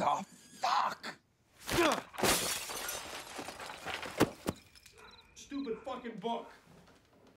The fuck? Stupid fucking book.